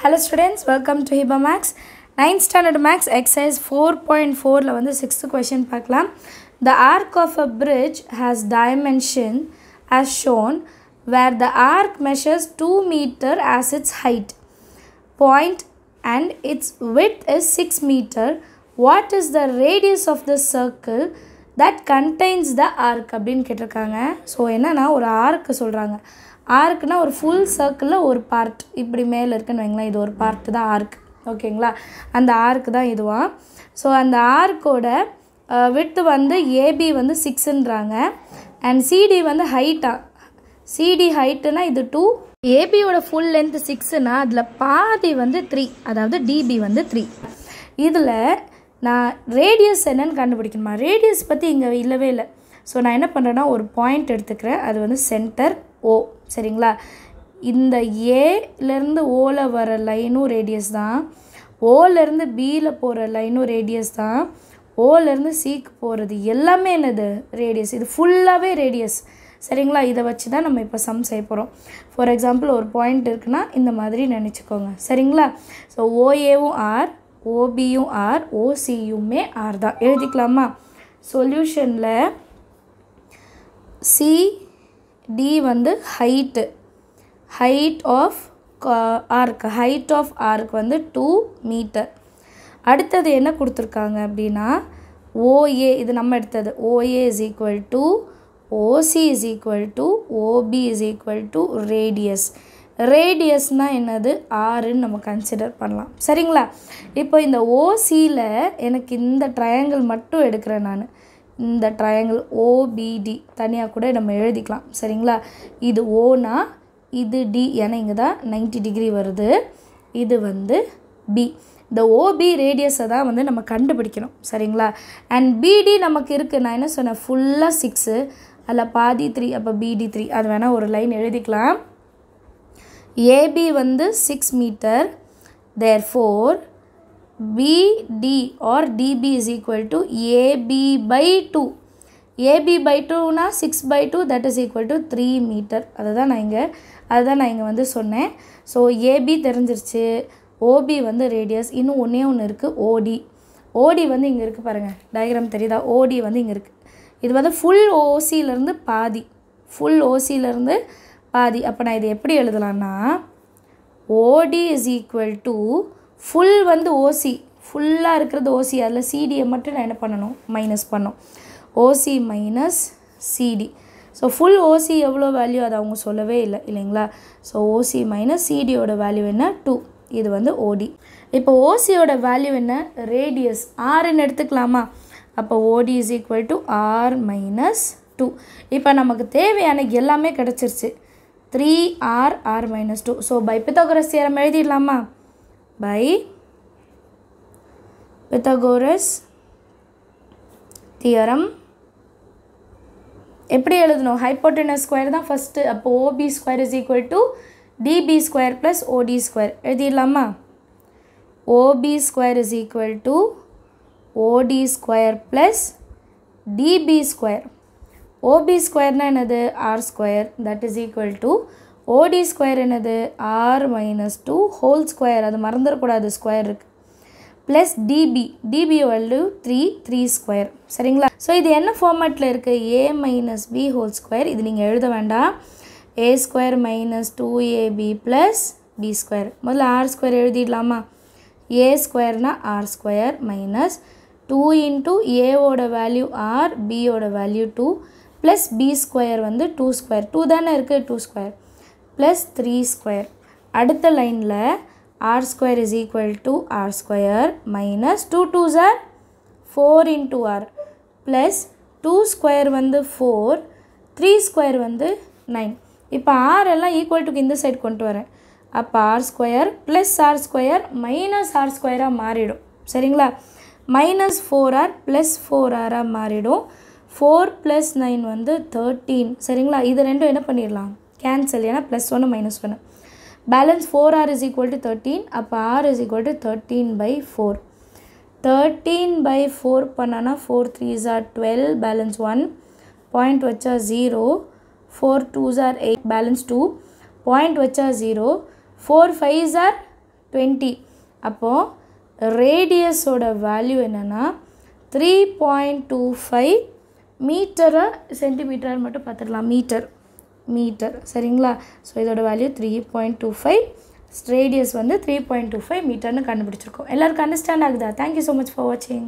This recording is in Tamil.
Hello students welcome to Hiba maths ninth standard maths exercise four point ஃபோரில் வந்து சிக்ஸ்த்து கொஷின் பார்க்கலாம். The arc of a bridge has dimension as shown where the arc measures two metre as its height point and its width is six metre what is the radius of the circle that contains the arc அப்படின்னு கேட்டிருக்காங்க. ஸோ என்னென்னா ஒரு ஆர்க்கு சொல்கிறாங்க ஆர்க்குனா ஒரு ஃபுல் சர்க்கிளில் ஒரு பார்ட் இப்படி மேலே இருக்குன்னு வைங்களேன் இது ஒரு பார்ட் தான் ஆர்க் ஓகேங்களா? அந்த ஆர்க்கு தான் இதுவா. ஸோ அந்த ஆர்க்கோட விட்டு வந்து ஏபி வந்து சிக்ஸுன்றாங்க அண்ட் சிடி வந்து ஹைட்டா சிடி ஹைட்டுனா இது டூ ஏபியோட ஃபுல் லென்த் சிக்ஸுனா அதில் பாதி வந்து த்ரீ அதாவது டிபி வந்து த்ரீ இதில் நான் ரேடியஸ் என்னன்னு கண்டுபிடிக்கணுமா? ரேடியஸ் பற்றி இங்கே இல்லவே இல்லை. ஸோ நான் என்ன பண்ணுறேன்னா ஒரு பாயிண்ட் எடுத்துக்கிறேன். அது வந்து சென்டர் ஓ சரிங்களா? இந்த ஏலேருந்து ஓவில் வர லைனும் ரேடியஸ் தான். ஓலேருந்து பியில் போகிற லைனும் ரேடியஸ் தான். ஓலேருந்து சிக்கு போகிறது எல்லாமே என்னது? ரேடியஸ் இது ஃபுல்லாகவே ரேடியஸ் சரிங்களா? இதை வச்சு தான் நம்ம இப்போ சம் செய்ய போகிறோம் ஃபார் எக்ஸாம்பிள் ஒரு பாயிண்ட் இருக்குன்னா இந்த மாதிரி நினச்சிக்கோங்க. சரிங்களா? ஸோ ஓஏவும் ஆர் ஓபியும் ஆர் ஓசியுமே ஆர் தான். எழுதிக்கலாமா? சொல்யூஷனில் சி டி வந்து height height of arc height of arc வந்து டூ மீட்டர் அடுத்தது என்ன கொடுத்துருக்காங்க அப்படின்னா ஓஏ இது நம்ம எடுத்தது. OA is equal to OC is equal to OB is equal to radius ரேடியஸ்னால் என்னது? ஆறுன்னு நம்ம கன்சிடர் பண்ணலாம். சரிங்களா? இப்போ இந்த ஓசியில் எனக்கு இந்த ட்ரையாங்கிள் மட்டும் எடுக்கிறேன் நான். இந்த ட்ரையாங்கிள் ஓபிடி தனியாக கூட நம்ம எழுதிக்கலாம். சரிங்களா? இது ஓனா இது டி ஏன்னா இங்கே தான் நைன்டி டிகிரி வருது. இது வந்து பி இந்த ஓபி ரேடியஸை தான் வந்து நம்ம கண்டுபிடிக்கணும். சரிங்களா? அண்ட் பிடி நமக்கு இருக்குது நான் என்ன சொன்னேன்? ஃபுல்லாக சிக்ஸு அதில் பாதி த்ரீ அப்போ பிடி த்ரீ அது வேணால் ஒரு லைன் எழுதிக்கலாம். ஏபி வந்து six metre therefore BD or DB is equal to AB by two AB by டூனா six by two that is equal to three metre அதை தான் நான் இங்கே அதுதான் நான் இங்கே வந்து சொன்னேன். ஸோ ஏபி தெரிஞ்சிருச்சு. ஓபி வந்து ரேடியஸ் இன்னும் ஒன்றே ஒன்று இருக்குது ஓடி ஓடி வந்து இங்கே இருக்குது பாருங்கள் டயக்ராம் தெரியுதா? ஓடி வந்து இங்கே இருக்குது இது வந்து ஃபுல் ஓசியிலேருந்து பாதி. ஃபுல் ஓசியிலேருந்து பாதி. அப்போ நான் இதை எப்படி எழுதலான்னா ஓடி இஸ் ஈக்குவல் டு ஃபுல் வந்து ஓசி ஃபுல்லாக இருக்கிறது ஓசி அதில் சிடியை மட்டும் நான் என்ன பண்ணணும்? மைனஸ் பண்ணோம் OC minus CD so full OC எவ்வளோ வேல்யூ அதை அவங்க சொல்லவே இல்லை இல்லைங்களா? ஸோ ஓசி மைனஸ் சிடியோட வேல்யூ என்ன? டூ இது வந்து ஓடி இப்போ ஓசியோட வேல்யூ என்ன? ரேடியஸ் ஆறுன்னு எடுத்துக்கலாமா? அப்போ OD is equal to R minus two இப்போ நமக்கு தேவையான எல்லாமே கிடச்சிருச்சு. Three R R minus two so by theorem எழுதிடலாமா? By Pythagoras theorem எப்படி எழுதணும்? ஹைப்போட்டனஸ் ஸ்கொயர் தான் ஃபஸ்ட்டு அப்போ OB square is equal to DB square plus OD square எழுதிடலாமா? OB square is equal to OD square plus DB square OB ஸ்கொயர்னால் என்னது? R square that is equal to OD square என்னது? R minus two whole square அது மறந்துடக்கூடாது ஸ்கொயர் இருக்குது plus DB DB value three three square சரிங்களா? ஸோ இது என்ன ஃபார்மேட்டில் இருக்குது A minus B whole square இது நீங்கள் எழுத வேண்டாம். A square minus two AB plus B square முதல்ல ஆர் ஸ்கொயர் எழுதிடலாமா? A ஸ்கொயர்னா R square minus two into ஏவோட வேல்யூ ஆர் பியோட value two plus B square வந்து டூ ஸ்கொயர் டூ தானே இருக்குது two square plus three square அடுத்த லைனில் R square is equal to R square minus two two are four into R plus two square வந்து ஃபோர் த்ரீ ஸ்கொயர் வந்து நைன் இப்போ ஆர் எல்லாம் ஈக்குவல் டுக்கு இந்த சைடு கொண்டு வரேன். அப்போ R square plus R square minus R ஸ்கொயராக மாறிடும். சரிங்களா? Minus four R plus four ஆராக மாறிடும். ஃபோர் ப்ளஸ் நைன் வந்து தேர்ட்டீன் சரிங்களா? இது ரெண்டும் என்ன பண்ணிடலாம்? கேன்சல் ஏன்னா ப்ளஸ் ஒன்று மைனஸ் ஒன்று balance four R is equal to thirteen அப்போ R is equal to thirteen by four thirteen by four பண்ணானா four three are twelve balance one point வச்சா zero four twos are eight balance two point வச்சா zero four five are twenty அப்போது ரேடியஸோட வேல்யூ என்னென்னா த்ரீ பாயிண்ட் டூ ஃபைவ் மீட்டரை சென்டிமீட்டர் மட்டும் பார்த்துடலாம் மீட்டர் மீட்டர். சரிங்களா? ஸோ இதோட value three point two five radius வந்து த்ரீ பாயிண்ட் டூ ஃபைவ் மீட்டர்னு கண்டுபிடிச்சிருக்கோம். எல்லாருக்கும் அண்டர்ஸ்டாண்ட் ஆகுதா? தேங்க்யூ ஸோ மச் ஃபார் வாட்சிங்